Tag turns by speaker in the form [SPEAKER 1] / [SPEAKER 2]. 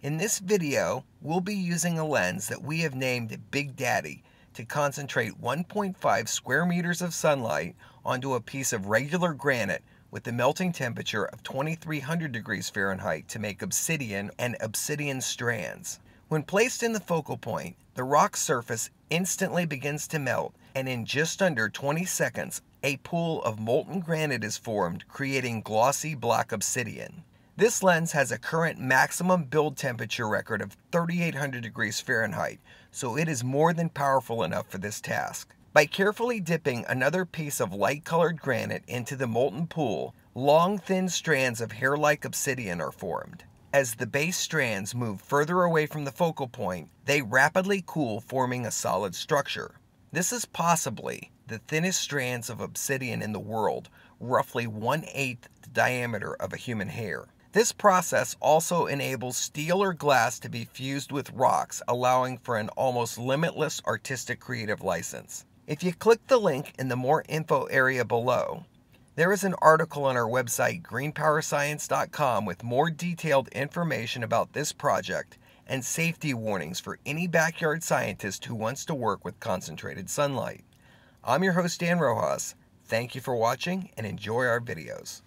[SPEAKER 1] In this video, we'll be using a lens that we have named Big Daddy to concentrate 1.5 square meters of sunlight onto a piece of regular granite with the melting temperature of 2300 degrees Fahrenheit to make obsidian and obsidian strands. When placed in the focal point, the rock surface instantly begins to melt, and in just under 20 seconds, a pool of molten granite is formed, creating glossy black obsidian. This lens has a current maximum build temperature record of 3800 degrees Fahrenheit, so it is more than powerful enough for this task. By carefully dipping another piece of light colored granite into the molten pool, long thin strands of hair-like obsidian are formed. As the base strands move further away from the focal point, they rapidly cool forming a solid structure. This is possibly the thinnest strands of obsidian in the world, roughly one-eighth the diameter of a human hair. This process also enables steel or glass to be fused with rocks, allowing for an almost limitless artistic creative license. If you click the link in the more info area below, there is an article on our website, greenpowerscience.com, with more detailed information about this project and safety warnings for any backyard scientist who wants to work with concentrated sunlight. I'm your host, Dan Rojas. Thank you for watching and enjoy our videos.